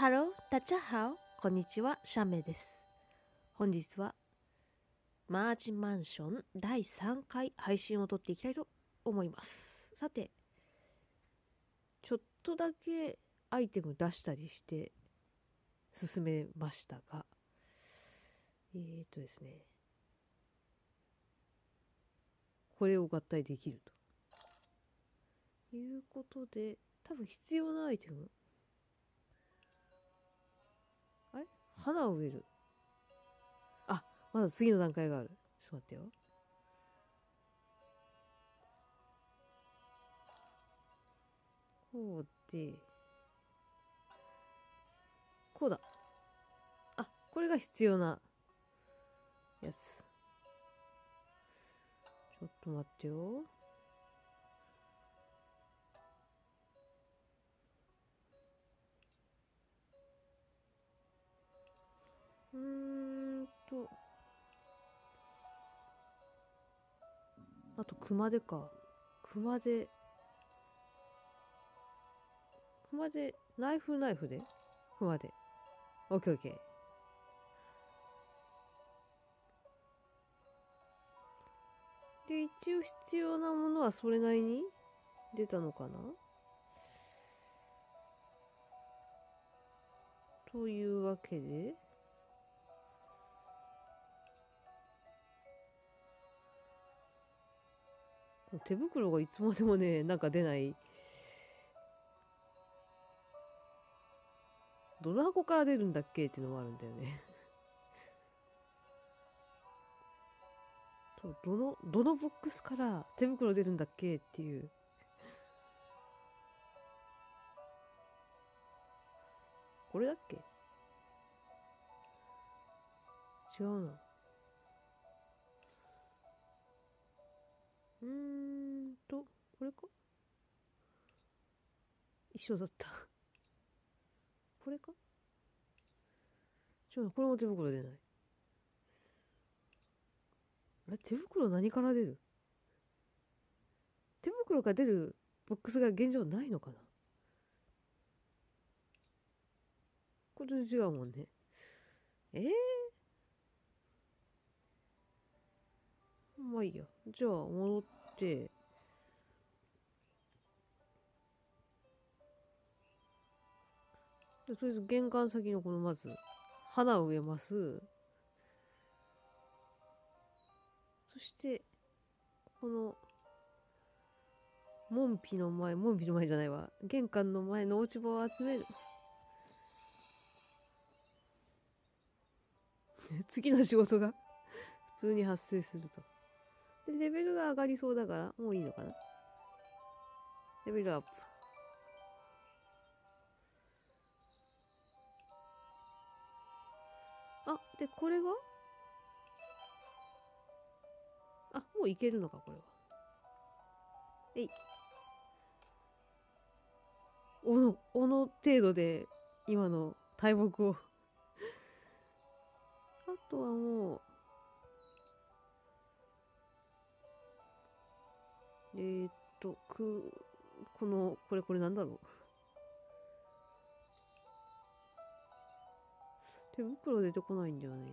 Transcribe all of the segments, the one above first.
Hello、大家好、こんにちは、シャメです。本日は、マージマンション第3回配信を撮っていきたいと思います。さて、ちょっとだけアイテム出したりして進めましたが、えーとですね、これを合体できるということで、多分必要なアイテム花を植える。あ、まだ次の段階がある。ちょっと待ってよ。こうで、こうだ。あ、これが必要なやつ。ちょっと待ってよ。うーんと。あと、熊手か。熊手。熊手、ナイフナイフで？熊手。オッケーオッケー。で、一応必要なものはそれなりに出たのかな？というわけで、手袋がいつまでもね、なんか出ない。どの箱から出るんだっけっていうのもあるんだよね どの、どのボックスから手袋出るんだっけっていう。これだっけ？違うな。うん、これか？一緒だった。これか？ちょ、これも手袋出ない。あれ手袋何から出る？手袋が出るボックスが現状ないのかな？これと違うもんね。ええー、まあいいや。じゃあ戻って、とりあえず玄関先のこのまず花を植えます。そして、この門扉の前、門扉の前じゃないわ。玄関の前の落ち葉を集める。次の仕事が普通に発生すると。で、レベルが上がりそうだから、もういいのかなレベルアップ。あ、で、これが？あ、もういけるのか、これは。えい。おの、おの程度で、今の大木をあとはもう、えー、っと、く、この、これこれなんだろう？手袋出てこないんだよね。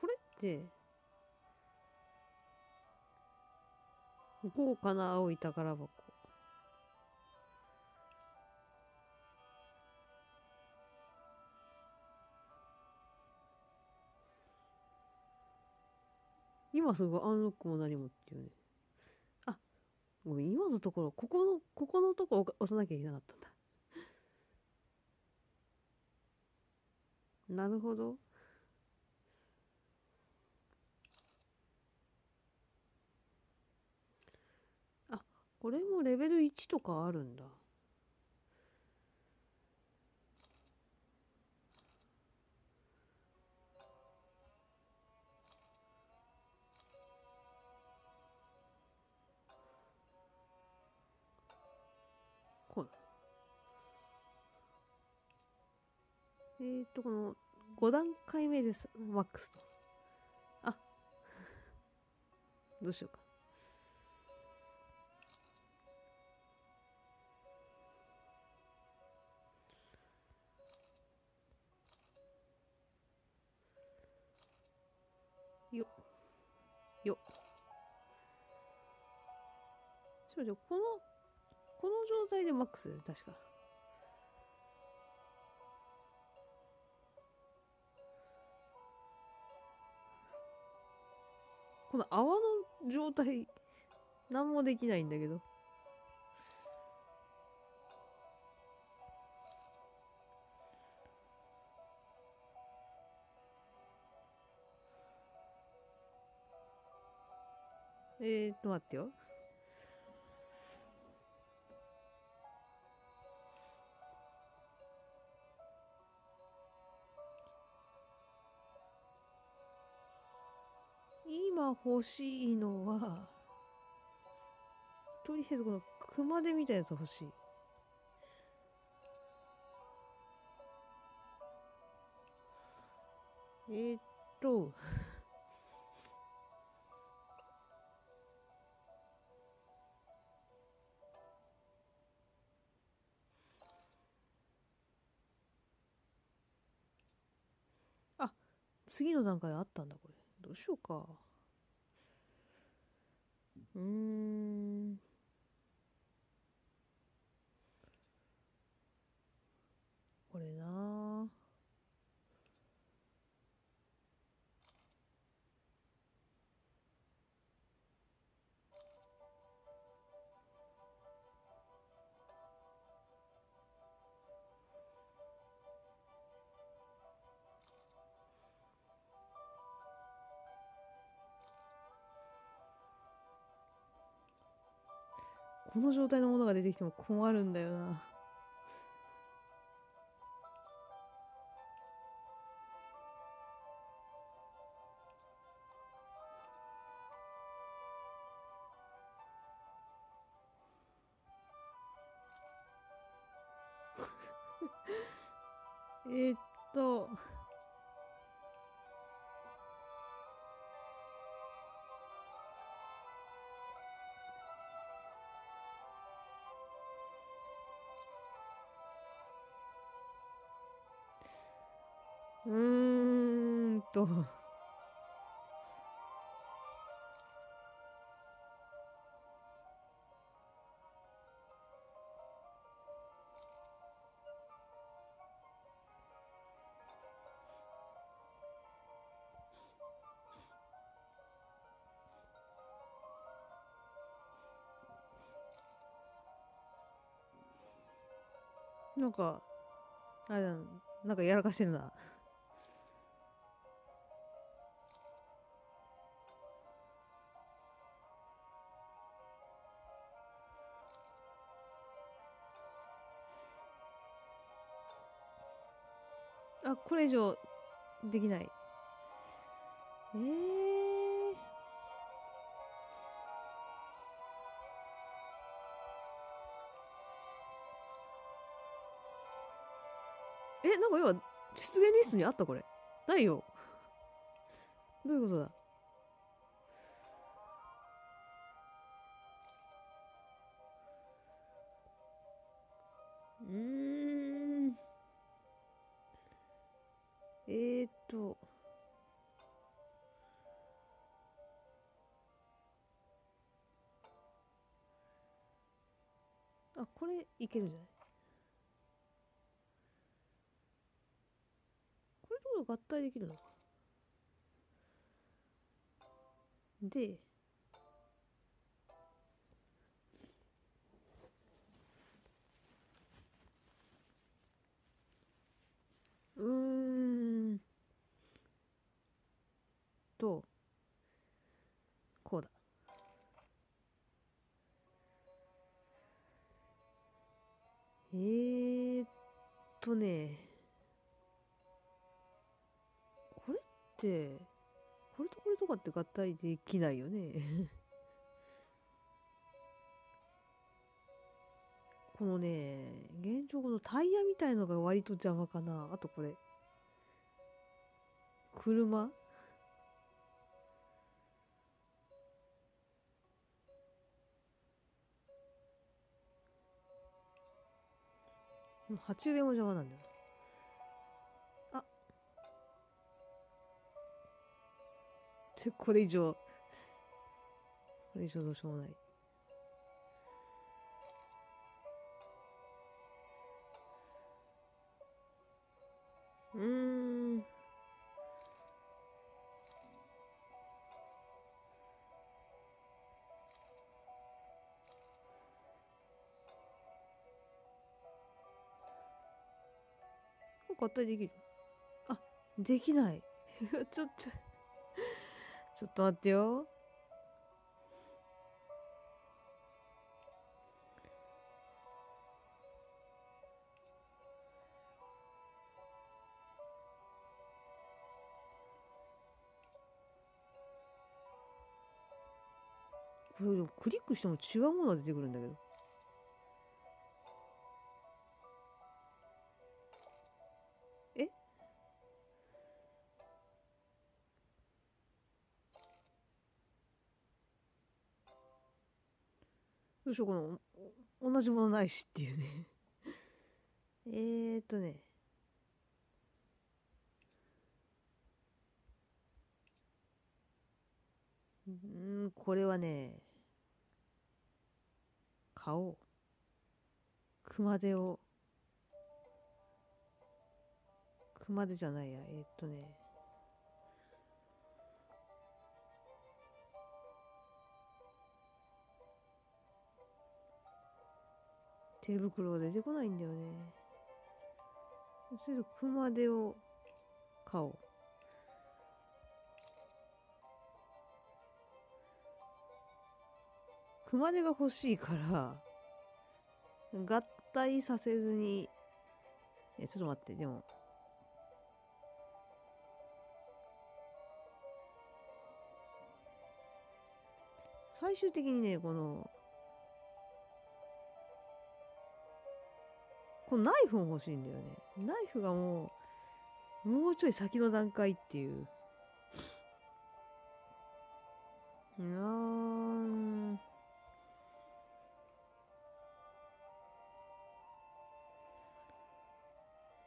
これって、豪華な青い宝箱。今すぐアンロックも何もっていうね。あ、ごめん、今のところ、ここの、ここのとこ押さなきゃいけなかったんだ。なるほど。あ、これもレベル1とかあるんだ。えーっと、この5段階目です。マックスと。あ。どうしようか。よっ。よっ。ちょ、ちょ、この、この状態でマックス、確か。この泡の状態、何もできないんだけど。えーっと、待ってよ。今欲しいのは、とりあえずこの熊手みたいなやつ欲しい。えー、っと、あ、次の段階あったんだ、これ。どうしようか。これな。この状態のものが出てきても困るんだよな。うーんと。なんか、あれだな、なんかやらかしてるな。れ以上できない。えー。え、なんか今、出現リストにあったこれ。ないよ。どういうことだ？うん。えーっと。あ、これいけるんじゃない？これと合体できるの？か。で、うーんと、こうだ。えーっとね、これって、これとこれとかって合体できないよね。このね、現状このタイヤみたいのが割と邪魔かな。あとこれ。車鉢植えも邪魔なんだよ。あでこれ以上、これ以上どうしようもない。うん。合体できる？あ、できない。ちょっとちょっと待ってよ。これクリックしても違うものが出てくるんだけど。どうしようこの、同じものないしっていうね えーっとね。うん、これはね、買おう。熊手を、熊手じゃないや、えー、っとね、手袋が出てこないんだよね。それと熊手を買おう。熊手が欲しいから、合体させずに、え、ちょっと待って、でも、最終的にね、この、このナイフも欲しいんだよね。ナイフがもう、もうちょい先の段階っていう。うー。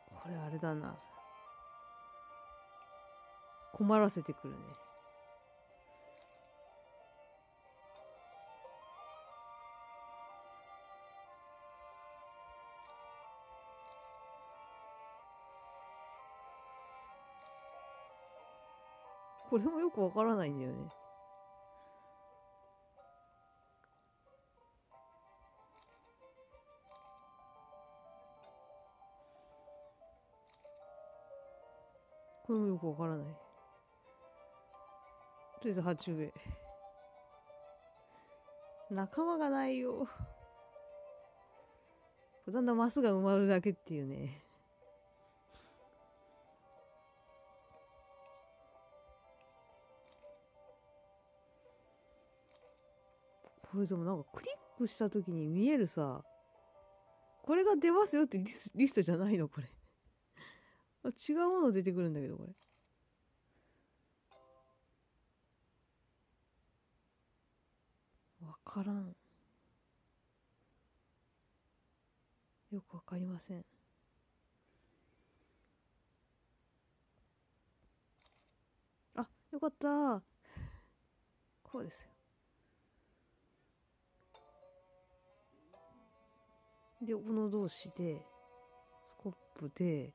これあれだな。困らせてくるね。これもよくわからないんだよね。これもよくわからない。とりあえず鉢植え。仲間がないよ。だんだんマスが埋まるだけっていうね。これでもなんかクリックした時に見えるさ、これが出ますよってリスリストじゃないのこれ。違うもの出てくるんだけど、これ。わからん。よくわかりません。あ、よかった。こうですよ。で、斧同士で、スコップで、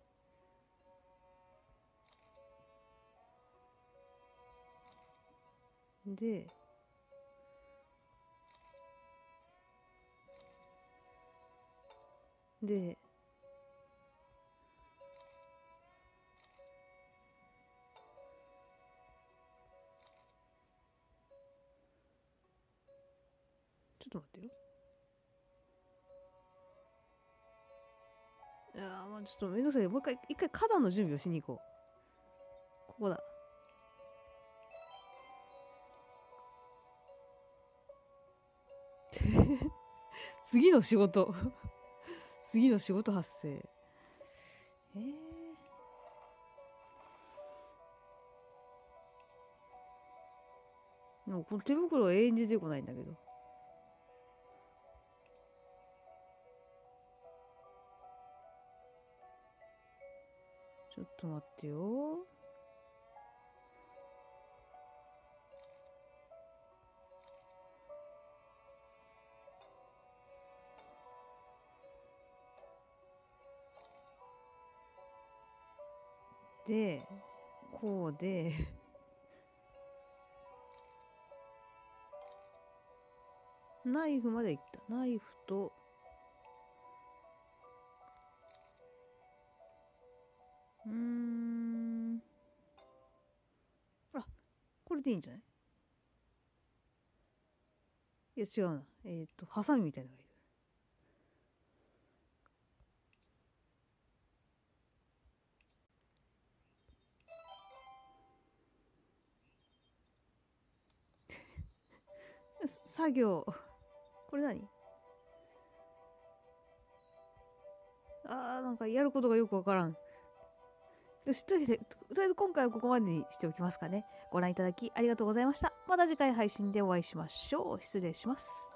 で、で、ちょっとめんどくさい。もう一回、一回花壇の準備をしに行こう。ここだ。次の仕事 次の仕事発生。えーでもこの手袋は永遠に出てこないんだけど。と待ってよ。で、こうで、ナイフまで行った。ナイフと、うん。あ、これでいいんじゃない？いや、違うな。えっ、ー、と、ハサミみたいなのがいる。作業。これ何？あー、なんかやることがよくわからん。よし、というわけで、とりあえず今回はここまでにしておきますかね。ご覧いただきありがとうございました。また次回配信でお会いしましょう。失礼します。